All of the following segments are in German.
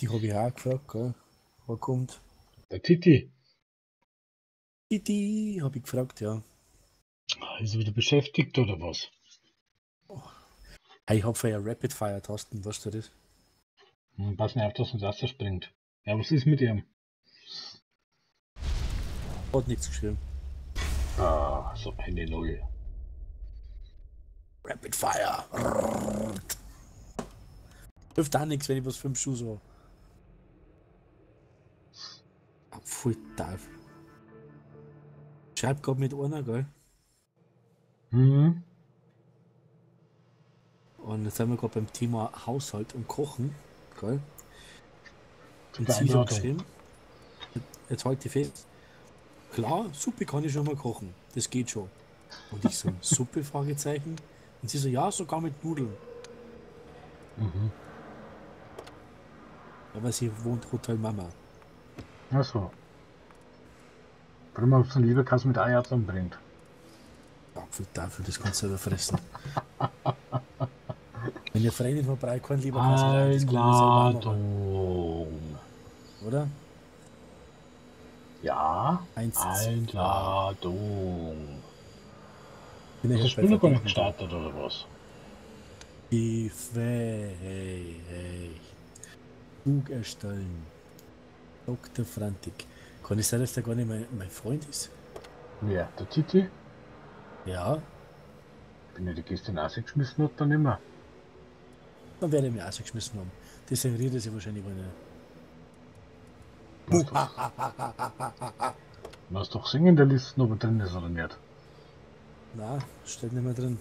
Die habe ich auch gefragt, gell? Wo kommt? Der Titi Titi, habe ich gefragt, ja. ist er wieder beschäftigt oder was? Hey, ich habe für ja Rapid Fire Tasten, weißt du das? Hm, Pass nicht auf, dass uns Wasser springt. Ja, was ist mit ihm? Hat nichts geschrieben. Ah, so eine Null. Rapid Fire. Hilft auch nichts, wenn ich was für den Schuh so. Ah, Voll Teufel. Schreib gerade mit einer, gell? Hm? Und jetzt sind wir gerade beim Thema Haushalt und Kochen, gell? Und sie hat geschrieben, jetzt halt die fest. Klar, Suppe kann ich schon mal kochen. Das geht schon. Und ich so, Suppe? Fragezeichen. Und sie so, ja, sogar mit Nudeln. Mhm. Aber sie wohnt Hotel Mama. Ach so. Warum man so einen Leberkass mit Eier zusammenbringt. Ja, für Teufel, das kannst du selber fressen. Wenn ihr Freundin von Brei kein lieber Kassel habt, das Einladung. oder? Ja, Eins, Einladung. Bin ich das Spiel noch gar nicht gestartet oder was? Tief weg. Bug erstellen. Dr. Frantik. Kann es sein, dass der gar nicht mein, mein Freund ist? Wer? Der Titi? Ja, Bin ich die gestern rausgeschmissen hat, dann immer. dann werde ich mir auch so geschmissen haben. Deswegen redet sie wahrscheinlich wohl nicht. Du hast doch, du hast doch singen in der Liste, ob er drin ist oder nicht. Na, steht nicht mehr drin.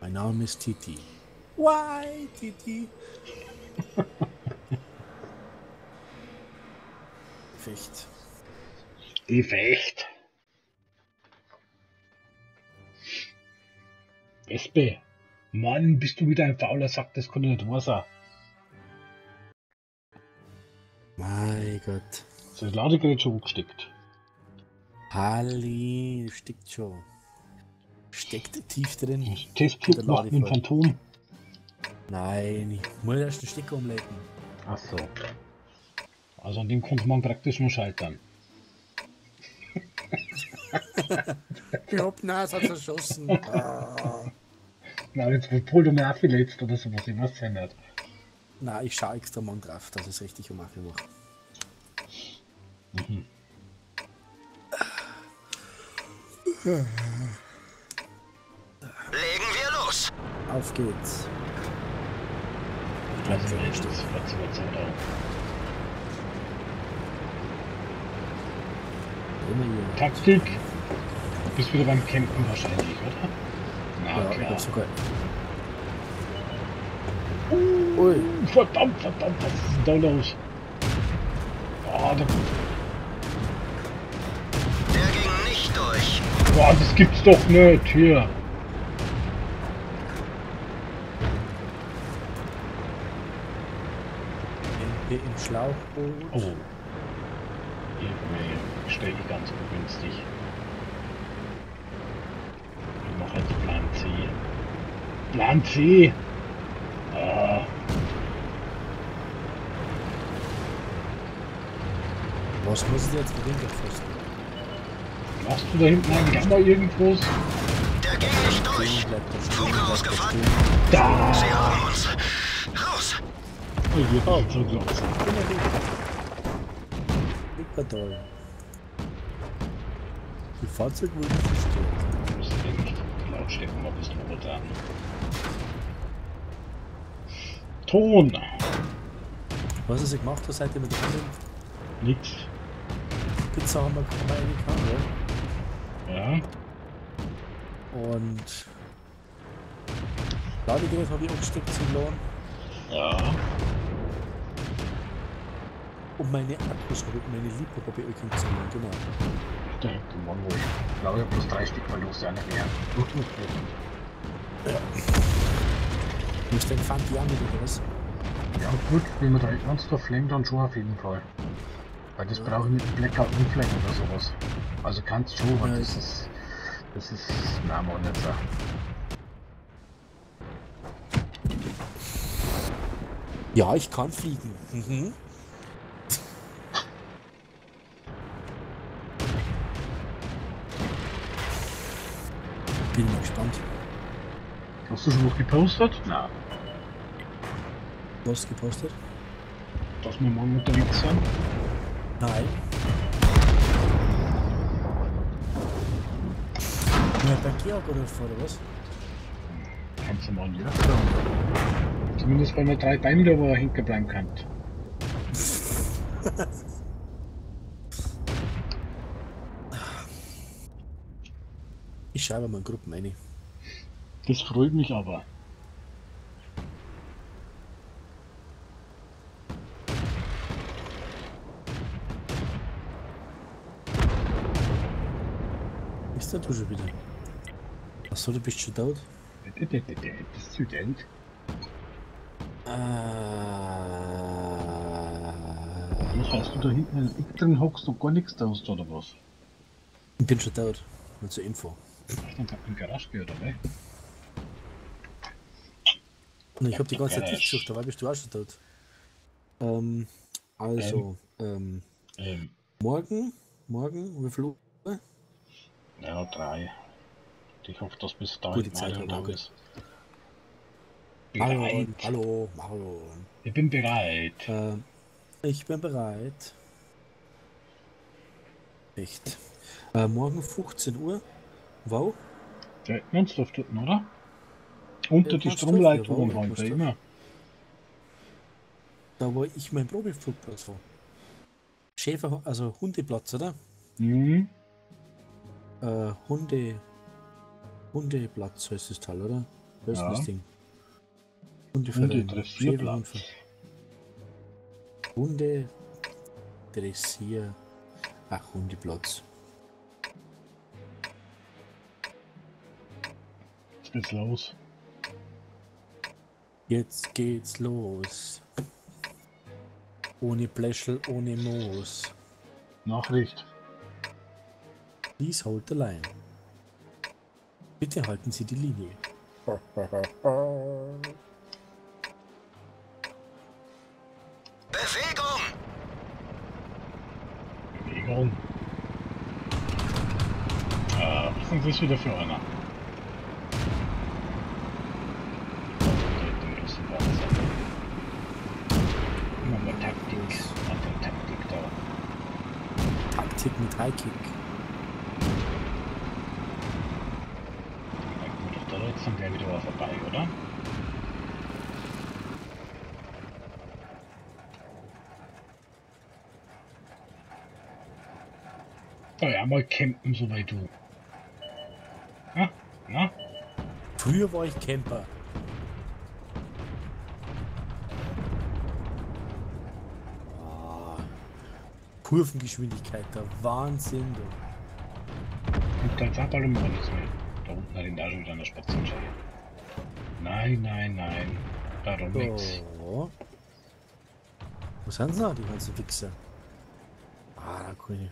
Mein Name ist Titi. Why, Titi? Fecht. Gefecht. Wespe. Mann, bist du wieder ein fauler Sack, das doch nicht wahr sein. Mein Gott. Das Ladegerät schon angesteckt. Halli, steckt schon. Steckt tief drin. Testflug macht Ladefall. Phantom. Nein, ich muss erst den Stecker umlegen. Ach so. Also an dem konnte man praktisch nur scheitern. Ich hab Nase zerschossen. Ah. Na, jetzt wird Pol mir auch verletzt oder sowas, ich weiß ja nicht. Na, ich schaue extra mal drauf, dass es richtig mache. Mhm. Legen wir los. Auf geht's. Also da. immer hier. Taktik. Du bist wieder beim Campen wahrscheinlich, oder? Na Ja, klar. sogar. Ui, Verdammt, verdammt, was ist denn da los? Oh, da, Der ging nicht durch. boah, das gibt's doch nicht hier. Im Schlauchboot. Oh. Irgendwie stelle ich ganz ungünstig. Ich mache jetzt Plan C. Plan C! Ah, Was muss ich jetzt mit dem gefasst? machst du da hinten eigentlich auch mal irgendwas? Der ging nicht durch. Funke bleibt da Glaubst Super toll. Die Fahrzeug wurde zerstört. musst eigentlich die Lautstärke mal ein bisschen runter. Ton! Was hast du gemacht hast seitdem mit drin? Nix. Pizza haben wir keine Kamera. Ja. Und Ladegerät habe ich angesteckt zum Laden. Ja. Und meine Akkus ich, meine auch zum Laden, genau. Hinten waren wohl. Ich glaube, ich habe bloß drei Stück verlost, ja nicht mehr. Du hast den Pfand ja mit oder was? Ja gut, wenn man da ernsthaft flammt, dann schon auf jeden Fall. Weil das brauche ich mit dem Blackout nicht flammen oder sowas. Also kannst schon, aber Ja, das ist. Das ist. Na, man nicht so. Ja, ich kann fliegen. Mhm. Bin mal gespannt. Hast du schon was gepostet? Nein. Was gepostet? Dass wir morgen unterwegs sind? Nein. Ja, bei Georg oder vor, oder was? Kannst du mal ja. Zumindest bei mir drei Daimler, wo er hinten bleiben kann. Ich schreibe mal in Gruppen eine. Das freut mich aber. Ist der du schon wieder? Achso, du bist schon tot? Das Südend. Äh, Was heißt du da hinten in Eck drin hockst und gar nichts tust oder was? ich bin schon tot. Nur zur Info. Dann hat ein Garage gehört, oder? Ich habe die ganze Zeit gesucht, dabei bist du auch schon tot. Ähm, also, ähm, Ähm, morgen, morgen, wie viel Uhr? ja, drei. Ich hoffe, dass bis dahin Gute Zeit, Mario da ist. Hallo, hallo, Mario. Ich bin bereit. Ähm, ich bin bereit. Echt. Äh, morgen 15 Uhr. Wow. Der Nonstop dort, oder? Unter die Nonstop, Stromleitung ja, halt, immer. Da wo ich meinen Probeflugplatz war. Schäfer, also Hundeplatz, oder? Mhm. Äh, Hunde. Hundeplatz heißt das Teil, oder? Ist Ja. das Ding? Hundeverein. Schäferhundver- Hunde. Dressier. Ach, Hundeplatz. Jetzt geht's los. Jetzt geht's los. Ohne Bläschel, ohne Moos. Nachricht. Please hold the line. Bitte halten Sie die Linie. Bewegung! Bewegung. Äh, was ist das wieder für einer? Den müssen wir uns an- Immer mal Taktik. An der Taktik da. Taktik mit High Kick. Na gut, Rot sind wir wieder vorbei, oder? Da ja mal campen, so wie du. Na, na, Früher war ich Camper. Kurvengeschwindigkeit, der Wahnsinn. Du. und dann sag mal mal nichts mehr. Da unten hat ihn da schon wieder eine Spazierstelle. Nein, nein, nein. Darum nix. So. Wo sind sie noch, die ganzen Wichser? Ah, da kann ich.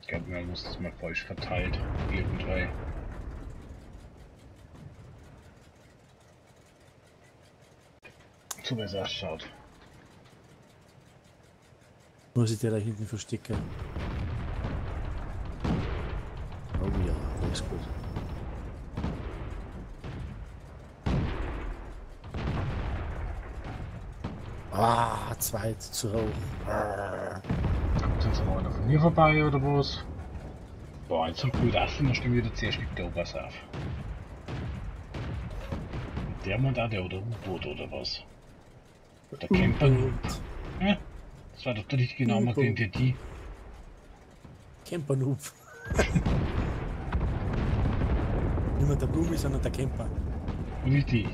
Ich glaube, man muss das mal falsch verteilt. Irgendwie. So wie es ausschaut. Muss ich dir da hinten verstecken? Oh ja, das ist gut. Ah, zweit zu hoch. Ah. Kommt jetzt mal einer von mir vorbei oder was? Boah, jetzt so gut essen, dann wir wieder 10 Stück der Opas auf. Der meint auch der oder U-Boot oder was? Der Camper. Ja, das war doch der richtige Name, den die. Camper Noob. Mehr der Blume, sondern der Camper. Richtig.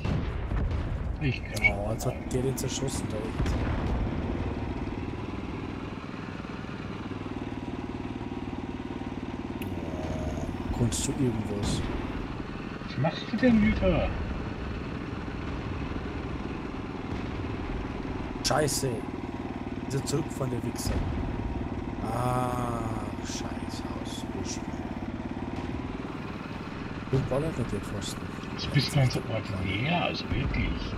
Ich kann schon. Oh, jetzt hat der den zerschossen da. Oh, Kannst du irgendwas? Was machst du denn wieder? Scheiße! Ist er zurückgefahren, der Wichser. Ah, scheiß Haus. Und ballert nicht der Pfosten. Jetzt bist ganz ordinär, also wirklich.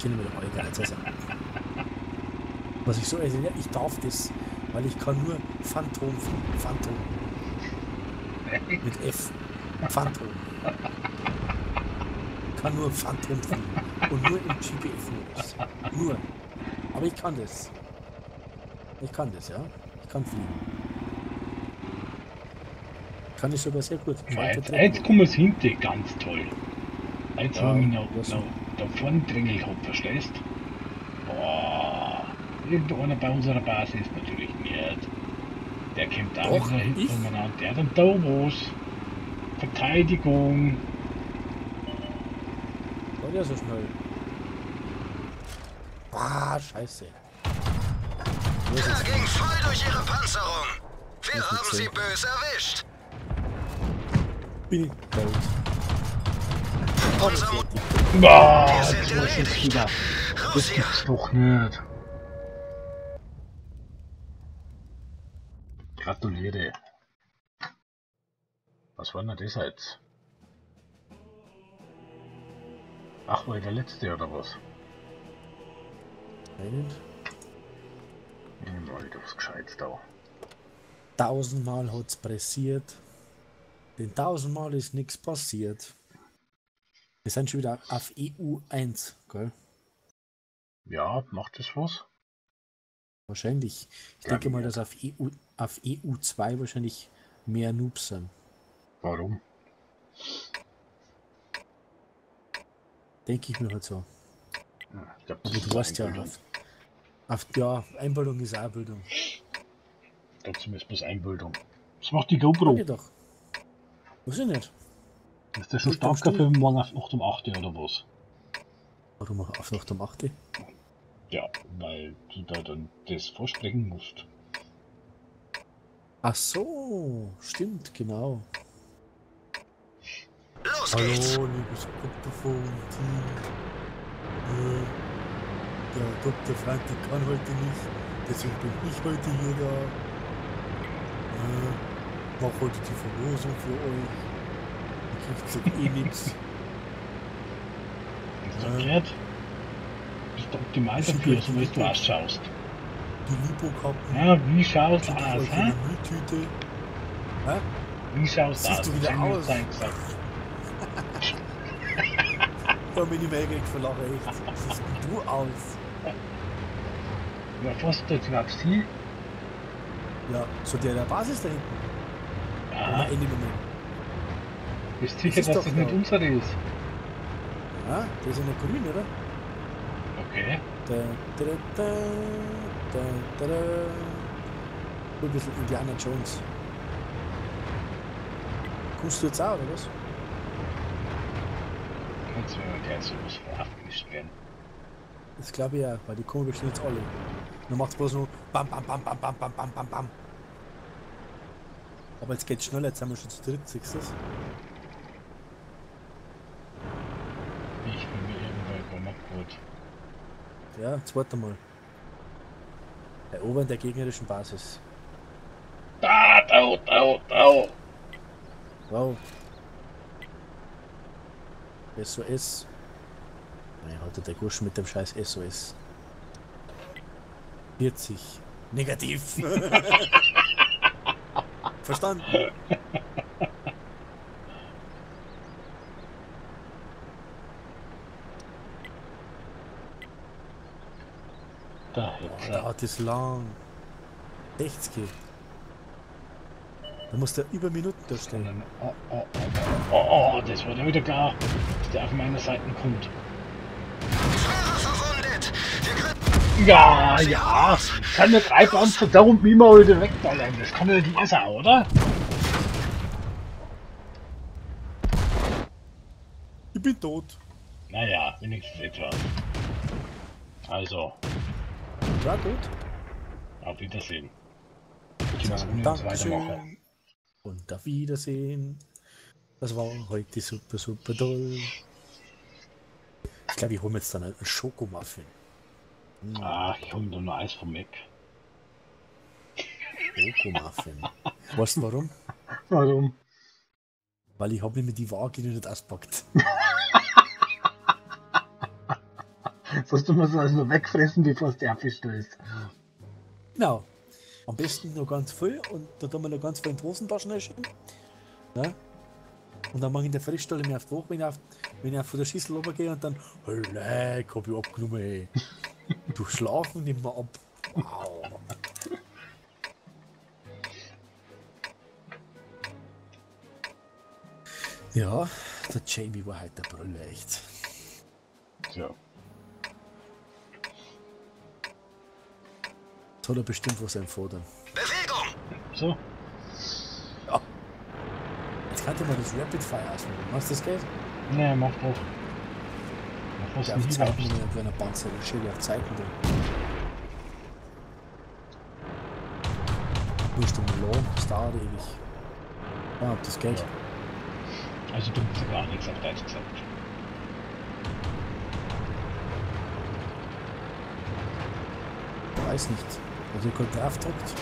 können wir doch alle Geizer sein. Was ich so, ja, ich darf das, weil ich kann nur Phantom, Phantom. Mit F. Phantom. Kann nur Phantom fliegen. Und nur im GPS-Modus. Nur. Aber ich kann das. Ich kann das, ja. Ich kann fliegen. Kann ich sogar sehr gut. Ja, Jetzt, kommen wir hinter, ganz toll. Jetzt Ja, haben wir noch, noch da vorne drängelt hab, verstehst? Boah, irgendeiner bei unserer Basis natürlich nicht. Der kommt auch Doch, hinten ich? umeinander. Der hat einen Davos. Verteidigung. War der so schnell? Ah, scheiße. Ist Er jetzt? ging voll durch ihre Panzerung. Wir ich haben sie böse erwischt. Bin ich tot. Unser Mo Boah, Wir das sind war jetzt erledigt. wieder. Das gibt's doch nicht. Gratuliere. Was war denn das jetzt? Ach, war ich der letzte oder was? Einen. Hm, Leute, was Gescheites da. Tausendmal hat's pressiert. Denn tausendmal ist nichts passiert. Wir sind schon wieder auf EU 1, gell? Ja, macht das was? Wahrscheinlich. Ich Glaub denke mal, dass auf EU, auf EU 2 wahrscheinlich mehr Noobs sind. Warum? Denke ich mir halt so. Ich glaub, Aber du ist weißt ja, auf, auf, ja, Einbildung ist auch Bildung. Trotzdem ist bloß Einbildung. Was macht die GoPro? Ich doch. Weiß ich nicht. Ist das schon starker für morgen auf 8 um 8 oder was? Warum auch auf Nacht um 8? Ja, weil du da dann das vorsprechen musst. Ach so, stimmt, genau. Los geht's. Hallo, liebes Kryptophon-Team. Äh, der Dr. Franke kann heute nicht, deswegen bin ich heute hier da. Äh, mach heute die Verlosung für euch. Ihr kriegt eh nichts. Ist Ja. das du optimal Ist dafür, so wie du ausschaust. Die Lipo-Kappen. Ja, wie schaust du aus, hä? Wie schaust du Siehst aus? du wieder aus? Zeit gesagt. Ich hab mich nicht mehr gekriegt vor Lachen, echt. Siehst denn du aus? Ja, fast jetzt glaubst du? Ja, so der der Basis da hinten. Ja, Oder Ende Moment. bist sicher, ist dass das nicht da. unsere ist? Ja, der ist ja noch grün, oder? Okay. Da, da, da, da, da, da. Ein bisschen Indiana Jones. Kommst du jetzt auch, oder was? Jetzt werden wir gleich sowas verhaftet werden. Das glaube ich ja, weil die kommen bestimmt jetzt alle. Dann macht's bloß nur bam, bam, bam, bam, bam, bam, bam, bam, bam. Aber jetzt geht's schneller, jetzt sind wir schon zu dritt, siehst du das? Ich bin mir gar nicht gut. Ja, jetzt warte mal. Erobern der gegnerischen Basis. Da, da, da, da. Wow. SOS. Nein, heute der Gusch mit dem scheiß SOS. 40. Negativ. Verstanden? Da, Boah, jetzt. da äh, hat es lang. 60. Da muss der über Minuten da stehen. Oh, oh, oh, oh, oh, das war ja wieder klar, dass der auf meiner Seite kommt. Ja, ja. Kann mir drei Panzer darum wie mal wieder wegballern. Das kann ja die Esser, oder? Ich bin tot. Naja, wenigstens etwas. Also, Ja, gut. auf Wiedersehen. Ich muss uns weitermachen. Und auf Wiedersehen. Das war heute super, super toll. Ich glaube, ich hole mir jetzt dann einen Schokomuffin. Ach, ich hol mir nur Eis vom Mac. Schokomuffin. weißt du warum? Warum? Weil ich habe mir die Waage nicht auspackt. Fast du musst also wegfressen, bevor es dir abstößt. Genau. Am besten noch ganz viel und da tun wir noch ganz viel in die Hosentaschen reinschieben. Ne? Und dann mache ich in der Frischstelle mir auf Woche, wenn ich, auf, wenn ich auf der Schüssel runtergehe und dann, leck, hab ich abgenommen, ey. Du schlafen nimm mal ab. Wow. Ja, der Jamie war halt der Brüller, echt. Ja. Jetzt hat er bestimmt was empfohlen. Bewegung! So. Jetzt kannte man das Rapid Fire ausmachen. Machst du das Geld? Ne, mach doch. Mach was Ja, du auf darfst. mit einer Panzer, schicke auf da. Wo ist denn Lohn? Das dauert ewig. Ja, ob das Geld. Ja. Also bringt sie gar nichts auf Deutsch gesagt. Weiß nicht. Also ich kann drauf drückt.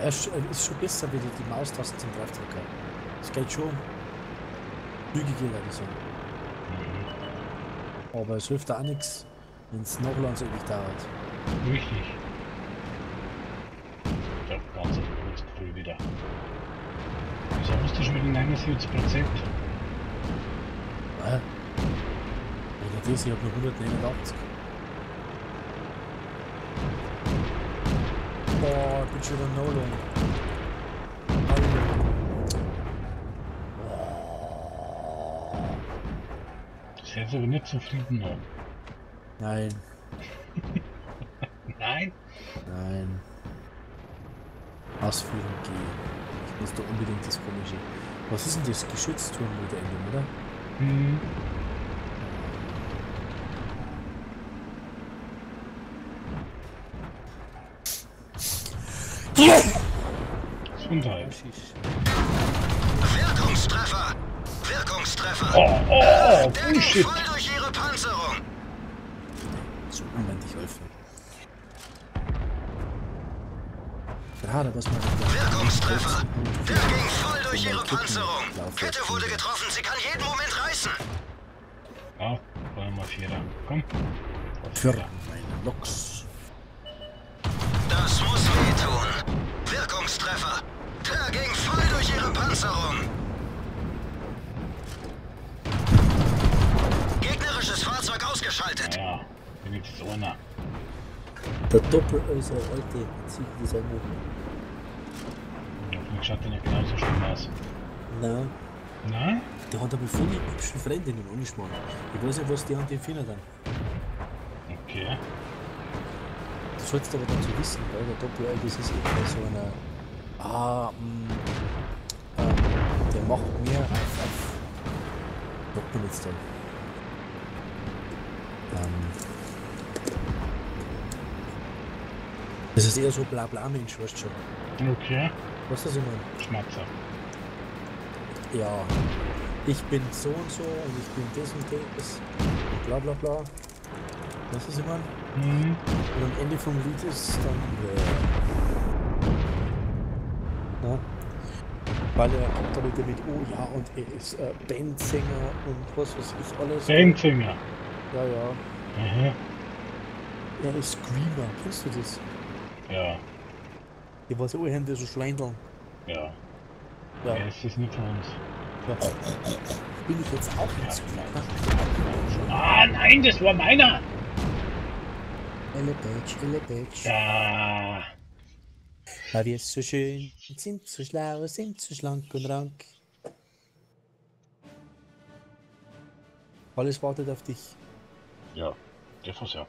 Er ist, schon besser wie die, die Maustaste zum Draufdrücker. Das geht schon. Zügiger, ich sagen. Mhm. Aber es hilft auch nichts, wenn es noch lang so ewig dauert. Richtig. Ich hab ganz ein gutes Gefühl wieder. Wieso musst du schon mit 79 Prozent? Ja. Oder das, ich habe nur 189. Boah, ich bin schon wieder no long. Das hätte aber nicht zufrieden noch. Nein, Nein? nein. Ausführung G. Ich muss da unbedingt das komische. Was ist denn das? Geschützturm oder Ende, oder? Hm. Oh, oh, Der ging Bullshit. voll durch ihre Panzerung! So unbändig helfen. Gerade was man Wirkungstreffer! Der ging voll durch ihre Panzerung! Kette wurde getroffen, sie kann jeden Moment reißen! Ja, wollen wir Vierer. Komm. Für meine Loks. Das muss wehtun! Wirkungstreffer! Der ging voll durch ihre Panzerung! Gegnerisches Fahrzeug ausgeschaltet! Naja, wenigstens einer. Der Doppel, also alte Züge, die sagen Hoffentlich schaut der nicht genauso schlimm aus. Nein, Nein? der hat aber voll die hübschen Freundinnen angeschmarrt. Ich weiß nicht, was die an dem finden dann. Okay. Du sollst aber dazu wissen, weil der Doppel, das ist eben so eine. Ah, mh, ähm, der macht mehr auf. auf man jetzt dann. Ähm, das ist eher so Blabla-Mensch, weißt du schon. Okay. Was ich meine? Schmatzer. Ja, ich bin so und so und ich bin das und das bla bla bla. Weißt du, was ich meine? Mhm. Und am Ende vom Lied ist dann. Äh, ja. Weil er kommt wieder mit, oh ja, und er ist äh, Bandsänger und was weiß ich alles. Bandsinger. Ja, ja. Aha. Er ist Screamer, kennst du das? Ja. Die war so Hände so schleindeln. Ja. Ja. Ja, es ist nicht von uns. ja. Bin ich jetzt auch ein Screamer? Ah, nein, das war meiner! Elle Bitch. Ja. Weil wir so schön sind, so schlau, sind so schlank und rank. Alles wartet auf dich. Ja. Der war's ja.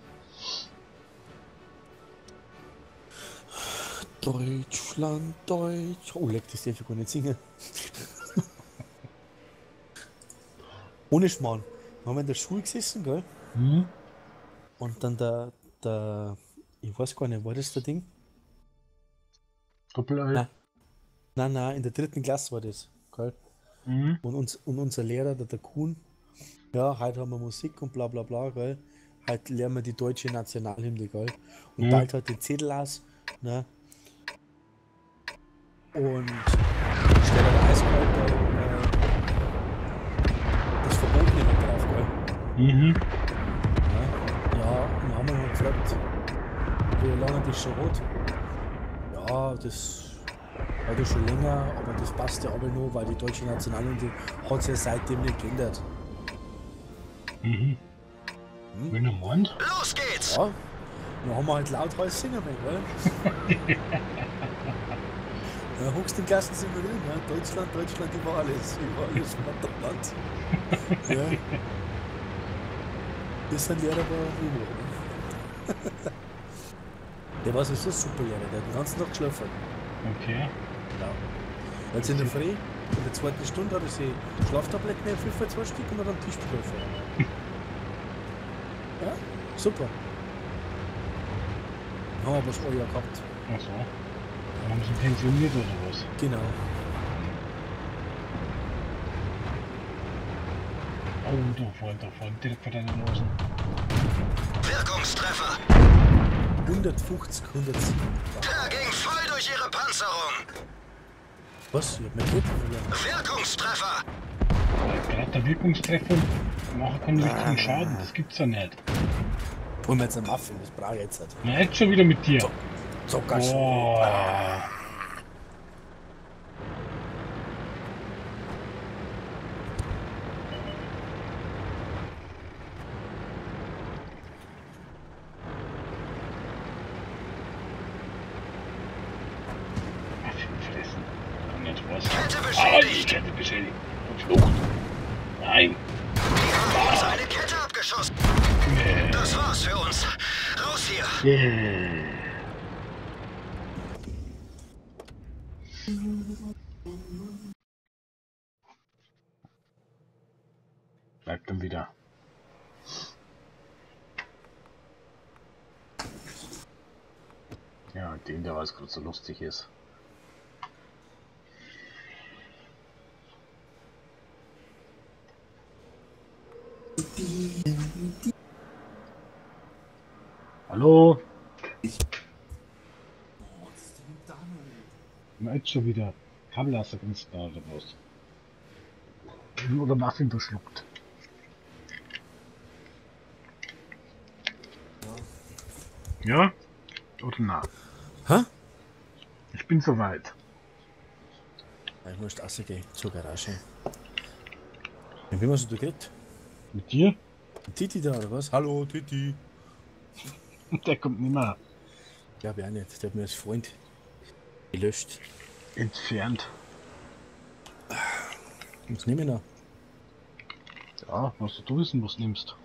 Deutschland, Deutsch. Oh, leck, das darf ich gar nicht singen. Ohne Schmarrn. Wir haben in der Schule gesessen, gell? Hm? Und dann der, der, ich weiß gar nicht, war das der Ding? Doppel-L. Nein. Nein, nein, in der dritten Klasse war das, gell? Mhm. Und, uns, und unser Lehrer, der, der Kuhn, ja, heute haben wir Musik und bla bla bla, gell? Heute lernen wir die deutsche Nationalhymne, gell? Und Mhm. bald hat die Zettel aus, ne? Und steht da eiskalt äh, das Verbotene mit drauf, gell? Mhm. Ja, ja und dann haben wir noch gefragt, wie lange das schon hat. Ja, das hat ja schon länger, aber das passt ja aber nur, weil die deutsche Nationalhymne hat sich ja seitdem nicht geändert. Mhm. Hm? Du meinst. Los geht's! Ja, dann haben wir halt laut heiß singen wollen, gell? Ja, hochst den Gassen sind wir drin, ja. Deutschland, Deutschland über alles, über alles, Vaterland. Ja. Das sind Lehrer bei Hugo. ne? Der war sowieso super Lehrer, der hat den ganzen Tag geschlafen. Okay. Ja. Jetzt in der Früh, in der zweiten Stunde hat er sich Schlaftabletten für für zwei Stück und hat am Tisch geholfen. Super. Haben wir aber schon Jahr gehabt. Ach so. Dann haben sie pensioniert oder was? Genau. Oh, da vorne, da vorne, direkt vor deinen Nosen. Wirkungstreffer! 150, 107. Der ging voll durch ihre Panzerung! Was? Ich hab mir. Wirkungstreffer! Gerade der Wirkungstreffer machen keinen richtigen Schaden, das gibt's ja nicht. Holen wir jetzt einen Muffin, das brauche ich jetzt nicht. Na, jetzt schon wieder mit dir. Zucker was. Kette Ah, beschädigt! die Kette beschädigt. Und Flucht. Nein. Die haben uns eine Kette abgeschossen! Nee. Das war's für uns! Raus hier! Yeah. Bleibt dann wieder. Ja, den, der was gerade so lustig ist. Hallo? Na, jetzt schon wieder. Kabellaster ganz da oder was? Oder Muffin verschluckt. Ja? Oder na? Hä? Ich bin soweit. Ich muss rausgehen zur Garage. Mit wem hast du da geredet? Mit dir? Mit Titi da oder was? Hallo Titi. Der kommt nimmer ich auch nicht. Der hat mir als Freund gelöscht. entfernt. Was nehme ich noch? Ja, musst du wissen, was du nimmst.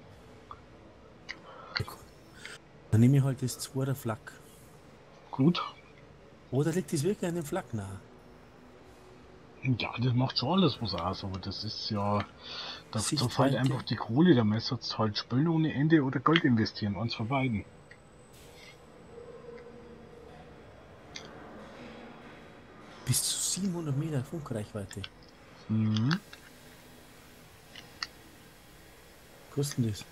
Dann nehme ich halt das zweite Flak. Gut. Oder liegt das wirklich an dem Flak nah? Ja, das macht schon alles was aus, aber das ist ja. Da, da Sichtweite. fällt einfach die Kohle, da müsst ihr jetzt halt spielen ohne Ende oder Geld investieren, eins von beiden. Bis zu 700 Meter Funkreichweite. Mhm. Kosten das?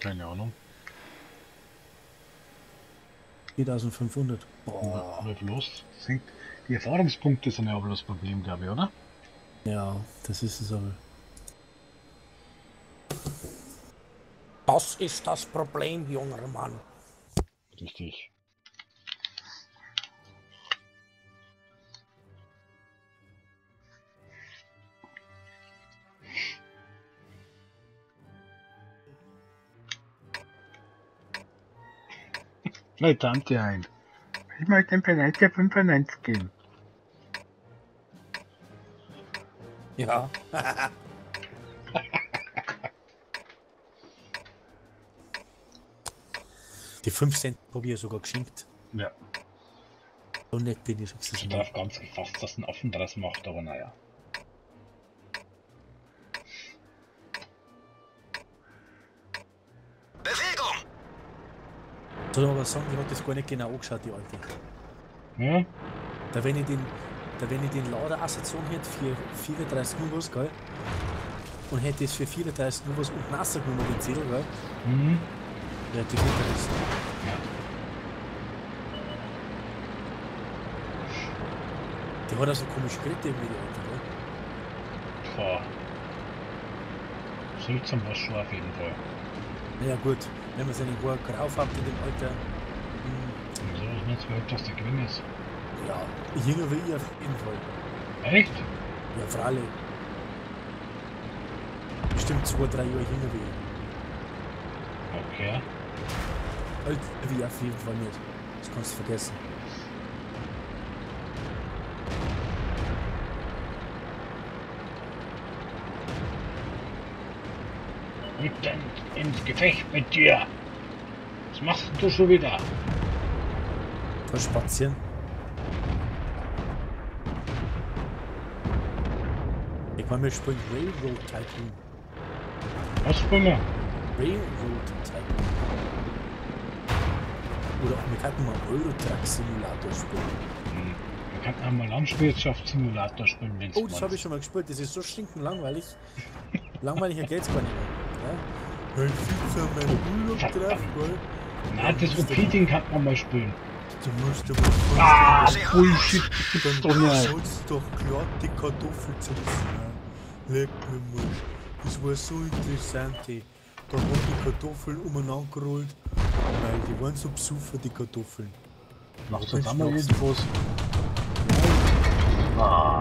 Keine Ahnung. 4500. Aber, Boah. bloß, das hängt, die Erfahrungspunkte sind ja aber das Problem, glaube ich, oder? Ja, das ist es aber. Das ist das Problem, junger Mann. Richtig. Meine Tante ein. Ich möchte den Penalty 95 geben. Ja. Die 5 Cent habe ich ja sogar geschenkt. Ja. So nett bin ich, Ich mal. darf ganz gefasst, dass ein Affen draus macht, aber naja. Soll ich aber sagen, die hat das gar nicht genau angeschaut, die Alte. Ja? Da wenn ich den, da wenn ich den Lader assoziieren hätte für 34 Numbers, gell? Und hätte es für 34 Numbers und nasser genommen, den Zettel, gell? Mhm. Ja, die geht das. Die hat also komisch geredet, die Alte, gell? Boah. seltsam was schon auf jeden Fall. Naja gut, wenn man seine Haare grau hat in dem Alter. hm, ist nicht alt, dass der grün ist? Ja, jünger wie ich auf jeden Fall. Echt? Ja, Fralle. Bestimmt zwei, drei Jahre jünger wie ich. Okay. Alt wie ich auf jeden Fall nicht. Das kannst du vergessen. Mitten ins Gefecht mit dir. Was machst du schon wieder? Da spazieren. Ich meine, wir spielen Railroad Tycoon. Was wir? Railroad Tycoon. Oder auch, wir könnten mal Euro Truck Simulator spielen. Hm. Wir könnten einmal Landwirtschaftssimulator spielen, wenn Oh, das habe ich schon mal gespielt. Das ist so stinken langweilig. Langweiliger geht's gar nicht mehr. Ja? Viel an meinen Urlaub drauf, weil Na, das Repeating kann man mal spielen. du musst aber fast Ah, Bullshit. dann doch nicht. sollst doch glatt die Kartoffel zerrissen. Ja. Leck mir mal. Das war so interessant. ey. Da haben die Kartoffeln umeinander gerollt, weil die waren so besoffen, die Kartoffeln. Macht einmal irgendwas. Ah,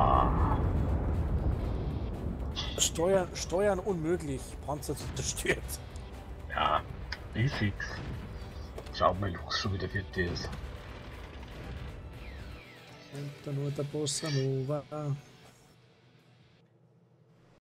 Steuern, Steuern unmöglich, Panzer zerstört. ja, riesig. Schau mal, was schon wieder ist. Und dann nur der Bossa Nova.